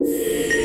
Yeah.